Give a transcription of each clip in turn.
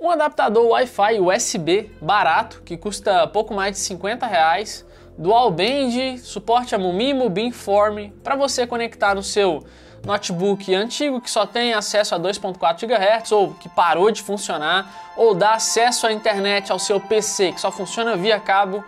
Um adaptador Wi-Fi USB barato, que custa pouco mais de 50 reais, dual band, suporte a Mumimo, Beamform, para você conectar no seu notebook antigo que só tem acesso a 2.4 GHz ou que parou de funcionar, ou dá acesso à internet ao seu PC que só funciona via cabo.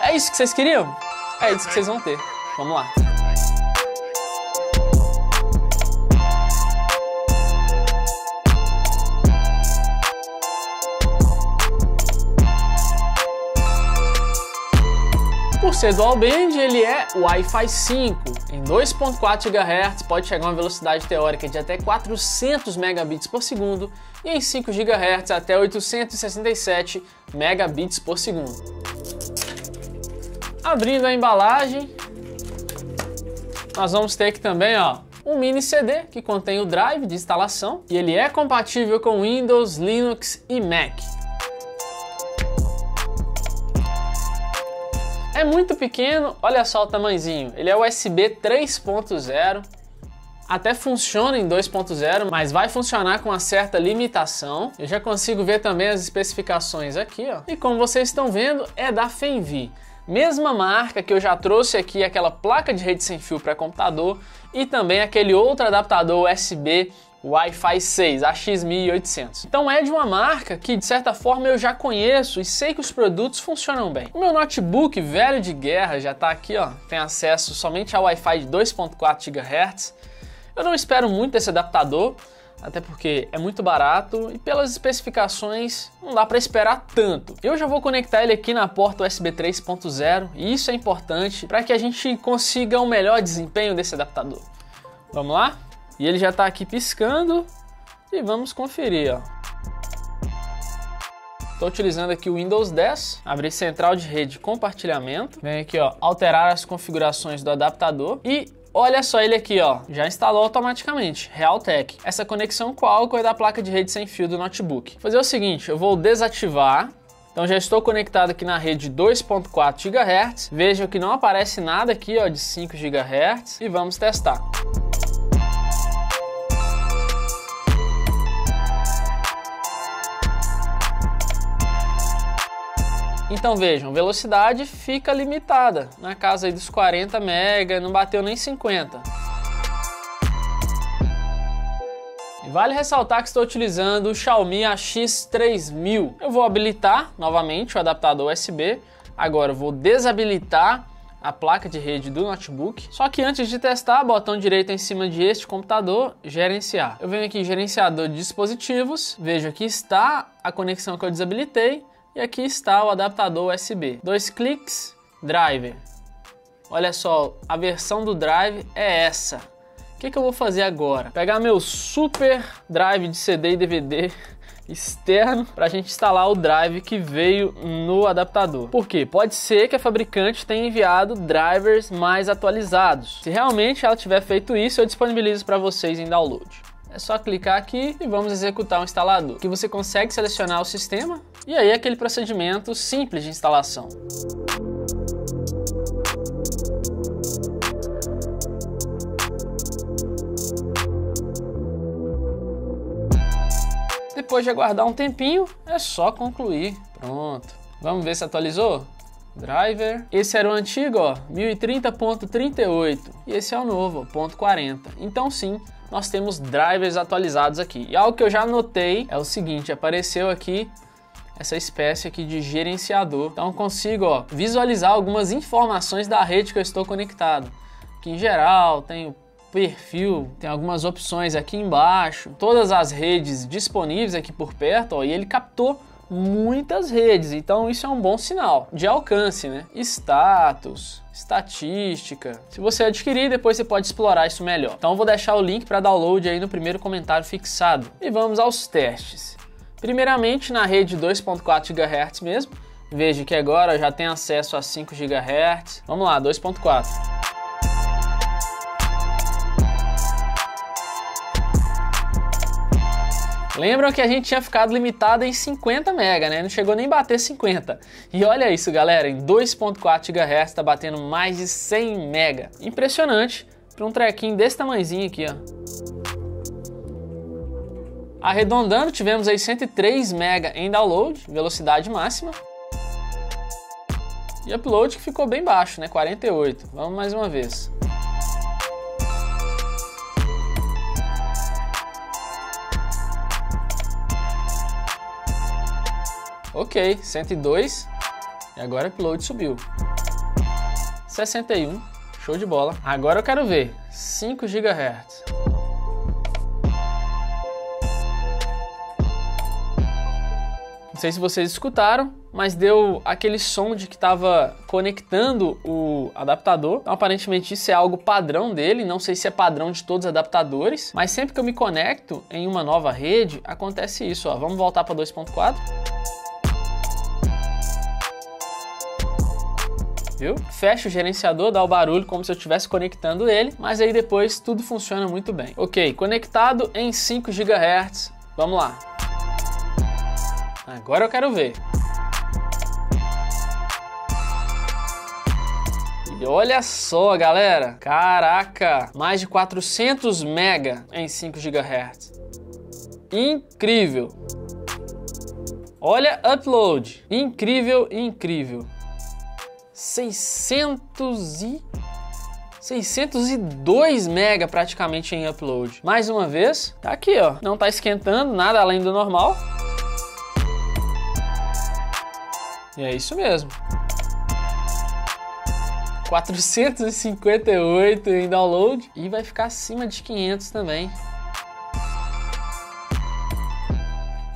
É isso que vocês queriam? É isso que vocês vão ter. Vamos lá. Ser dual band, ele é Wi-Fi 5 em 2.4 GHz, pode chegar a uma velocidade teórica de até 400 megabits por segundo e em 5 GHz até 867 megabits por segundo. Abrindo a embalagem, nós vamos ter aqui também, ó, um mini CD que contém o drive de instalação e ele é compatível com Windows, Linux e Mac. É muito pequeno, olha só o tamanhozinho. Ele é USB 3.0, até funciona em 2.0, mas vai funcionar com uma certa limitação. Eu já consigo ver também as especificações aqui, ó. E como vocês estão vendo, é da Fenvi. Mesma marca que eu já trouxe aqui, aquela placa de rede sem fio para computador e também aquele outro adaptador USB Wi-Fi 6, AX1800. Então é de uma marca que de certa forma eu já conheço e sei que os produtos funcionam bem. O meu notebook velho de guerra já está aqui, ó, tem acesso somente ao Wi-Fi de 2.4 GHz. Eu não espero muito desse adaptador, até porque é muito barato e pelas especificações não dá para esperar tanto. Eu já vou conectar ele aqui na porta USB 3.0 e isso é importante para que a gente consiga um melhor desempenho desse adaptador. Vamos lá? E ele já está aqui piscando e vamos conferir. Estou utilizando aqui o Windows 10, abrir central de rede compartilhamento, vem aqui ó, alterar as configurações do adaptador e olha só ele aqui ó, já instalou automaticamente, Realtek. Essa conexão qualcomm é da placa de rede sem fio do notebook. Vou fazer o seguinte, eu vou desativar então já estou conectado aqui na rede 2.4 GHz. Veja que não aparece nada aqui ó, de 5 GHz e vamos testar. Então vejam, velocidade fica limitada, na casa dos 40 MB, não bateu nem 50. E vale ressaltar que estou utilizando o Xiaomi AX3000. Eu vou habilitar novamente o adaptador USB, agora vou desabilitar a placa de rede do notebook. Só que antes de testar, botão direito em cima de este computador, gerenciar. Eu venho aqui em gerenciador de dispositivos, vejo aqui está a conexão que eu desabilitei e aqui está o adaptador USB. Dois cliques, driver. Olha só, a versão do drive é essa. O que, que eu vou fazer agora? Pegar meu super drive de CD e DVD externo para a gente instalar o drive que veio no adaptador. Por quê? Pode ser que a fabricante tenha enviado drivers mais atualizados. Se realmente ela tiver feito isso, eu disponibilizo para vocês em download. É só clicar aqui e vamos executar o instalador. Que você consegue selecionar o sistema e aí aquele procedimento simples de instalação. Depois de aguardar um tempinho, é só concluir. Pronto. Vamos ver se atualizou? Driver. Esse era o antigo, ó, 1030.38 e esse é o novo, ponto .40. Então sim, nós temos drivers atualizados aqui. E algo que eu já notei é o seguinte, apareceu aqui essa espécie aqui de gerenciador. Então consigo ó, visualizar algumas informações da rede que eu estou conectado. Que em geral tem o perfil, tem algumas opções aqui embaixo, todas as redes disponíveis aqui por perto, ó, e ele captou muitas redes, então isso é um bom sinal de alcance, né? Status, estatística. Se você adquirir, depois você pode explorar isso melhor. Então vou deixar o link para download aí no primeiro comentário fixado. E vamos aos testes. Primeiramente na rede 2.4 GHz mesmo. Veja que agora já tem acesso a 5 GHz. Vamos lá, 2.4. Lembram que a gente tinha ficado limitado em 50 MB, né? Não chegou nem a bater 50. E olha isso, galera, em 2.4 GHz está batendo mais de 100 MB. Impressionante para um trequinho desse tamanhozinho aqui, ó. Arredondando, tivemos aí 103 MB em download, velocidade máxima. E upload que ficou bem baixo, né? 48. Vamos mais uma vez. Ok, 102. E agora o upload subiu. 61. Show de bola. Agora eu quero ver. 5 GHz. Não sei se vocês escutaram, mas deu aquele som de que estava conectando o adaptador. Então, aparentemente isso é algo padrão dele, não sei se é padrão de todos os adaptadores, mas sempre que eu me conecto em uma nova rede, acontece isso. Ó. Vamos voltar para 2.4. Viu? Fecha o gerenciador, dá o barulho como se eu estivesse conectando ele, mas aí depois tudo funciona muito bem. Ok, conectado em 5 GHz. Vamos lá. Agora eu quero ver. E olha só, galera. Caraca, mais de 400 mega em 5 GHz. Incrível. Olha upload. Incrível, incrível. 600 e 602 mega praticamente em upload. Mais uma vez, tá aqui, ó. Não tá esquentando nada além do normal. E é isso mesmo. 458 em download e vai ficar acima de 500 também.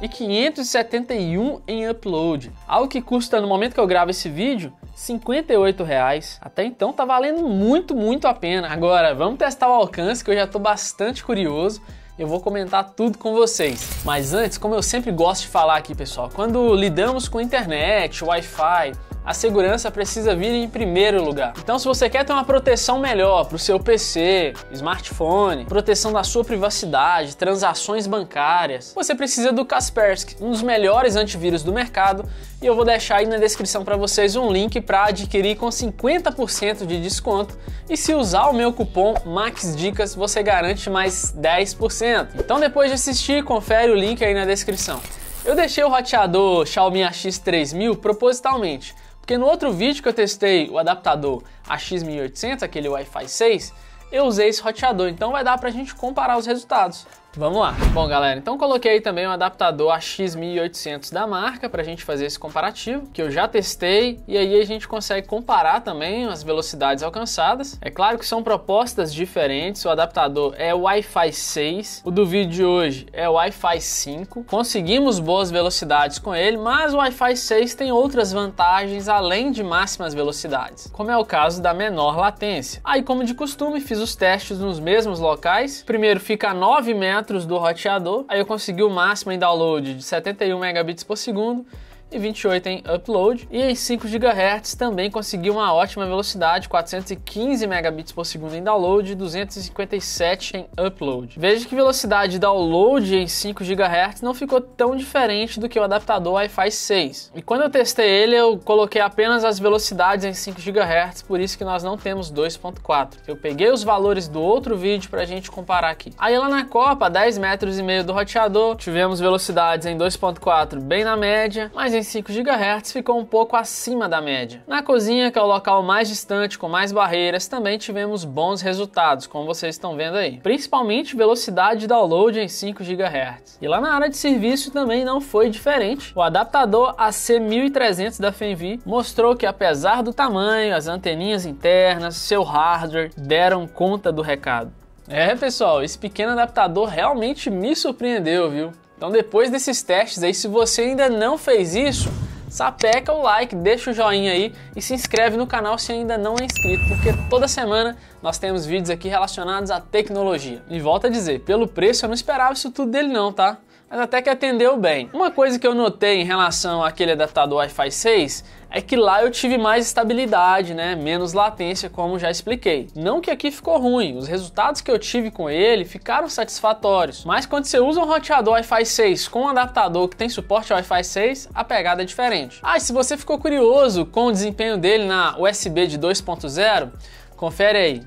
E 571 em upload, algo que custa no momento que eu gravo esse vídeo 58 reais. Até então tá valendo muito, muito a pena. Agora vamos testar o alcance que eu já tô bastante curioso eu vou comentar tudo com vocês. Mas antes, como eu sempre gosto de falar aqui, pessoal, quando lidamos com internet, Wi-Fi, a segurança precisa vir em primeiro lugar. Então, se você quer ter uma proteção melhor para o seu PC, smartphone, proteção da sua privacidade, transações bancárias, você precisa do Kaspersky, um dos melhores antivírus do mercado. E eu vou deixar aí na descrição para vocês um link para adquirir com 50% de desconto. E se usar o meu cupom MAXDICAS, você garante mais 10%. Então, depois de assistir, confere o link aí na descrição. Eu deixei o roteador Xiaomi AX3000 propositalmente porque no outro vídeo que eu testei o adaptador AX1800, aquele Wi-Fi 6, eu usei esse roteador, então vai dar pra gente comparar os resultados. Vamos lá. Bom, galera, então coloquei também um adaptador AX1800 da marca para a gente fazer esse comparativo, que eu já testei, e aí a gente consegue comparar também as velocidades alcançadas. É claro que são propostas diferentes, o adaptador é Wi-Fi 6, o do vídeo de hoje é Wi-Fi 5. Conseguimos boas velocidades com ele, mas o Wi-Fi 6 tem outras vantagens além de máximas velocidades, como é o caso da menor latência. Aí, como de costume, fiz os testes nos mesmos locais. Primeiro fica a 9 metros metros do roteador. Aí eu consegui o máximo em download de 71 megabits por segundo e 28 em upload. E em 5 GHz também consegui uma ótima velocidade, 415 megabits por segundo em download e 257 em upload. Veja que velocidade de download em 5 GHz não ficou tão diferente do que o adaptador Wi-Fi 6. E quando eu testei ele, eu coloquei apenas as velocidades em 5 GHz, por isso que nós não temos 2.4. Eu peguei os valores do outro vídeo para a gente comparar aqui. Aí lá na Copa, 10 metros e meio do roteador, tivemos velocidades em 2.4 bem na média, mas em 5 GHz ficou um pouco acima da média. Na cozinha, que é o local mais distante, com mais barreiras, também tivemos bons resultados, como vocês estão vendo aí. Principalmente velocidade de download em 5 GHz. E lá na área de serviço também não foi diferente. O adaptador AC1300 da Fenvi mostrou que apesar do tamanho, as anteninhas internas, seu hardware deram conta do recado. É, pessoal, esse pequeno adaptador realmente me surpreendeu, viu? Então depois desses testes aí, se você ainda não fez isso, sapeca o like, deixa o joinha aí e se inscreve no canal se ainda não é inscrito, porque toda semana nós temos vídeos aqui relacionados à tecnologia. E volta a dizer, pelo preço eu não esperava isso tudo dele não, tá? Mas até que atendeu bem. Uma coisa que eu notei em relação àquele adaptador Wi-Fi 6 é que lá eu tive mais estabilidade, né? menos latência, como já expliquei. Não que aqui ficou ruim, os resultados que eu tive com ele ficaram satisfatórios, mas quando você usa um roteador Wi-Fi 6 com um adaptador que tem suporte Wi-Fi 6, a pegada é diferente. Ah, e se você ficou curioso com o desempenho dele na USB de 2.0, confere aí.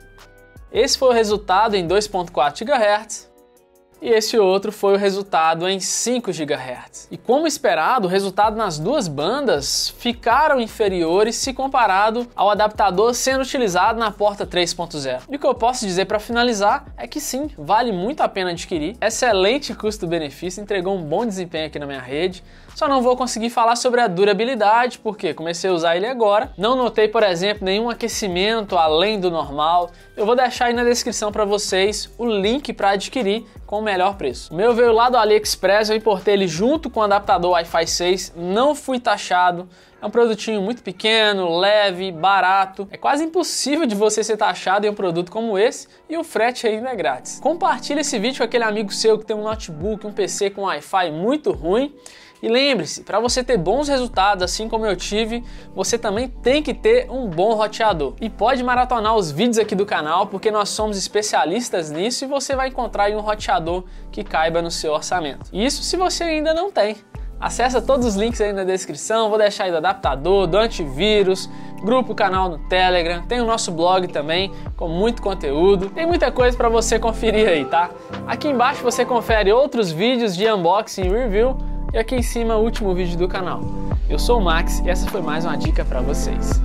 Esse foi o resultado em 2.4 GHz, e esse outro foi o resultado em 5 GHz. E como esperado, o resultado nas duas bandas ficaram inferiores se comparado ao adaptador sendo utilizado na porta 3.0. E o que eu posso dizer para finalizar é que sim, vale muito a pena adquirir. Excelente custo-benefício, entregou um bom desempenho aqui na minha rede. Só não vou conseguir falar sobre a durabilidade, porque comecei a usar ele agora. Não notei, por exemplo, nenhum aquecimento além do normal. Eu vou deixar aí na descrição para vocês o link para adquirir com o melhor preço. O meu veio lá do AliExpress, eu importei ele junto com o adaptador Wi-Fi 6, não fui taxado. É um produtinho muito pequeno, leve, barato. É quase impossível de você ser taxado em um produto como esse e o frete ainda é grátis. Compartilhe esse vídeo com aquele amigo seu que tem um notebook, um PC com Wi-Fi muito ruim e lembre-se, para você ter bons resultados, assim como eu tive, você também tem que ter um bom roteador. E pode maratonar os vídeos aqui do canal, porque nós somos especialistas nisso e você vai encontrar um roteador que caiba no seu orçamento. Isso se você ainda não tem. Acesse todos os links aí na descrição, vou deixar aí do adaptador, do antivírus, grupo, canal no Telegram, tem o nosso blog também com muito conteúdo, tem muita coisa para você conferir aí, tá? Aqui embaixo você confere outros vídeos de unboxing e review e aqui em cima o último vídeo do canal. Eu sou o Max e essa foi mais uma dica para vocês.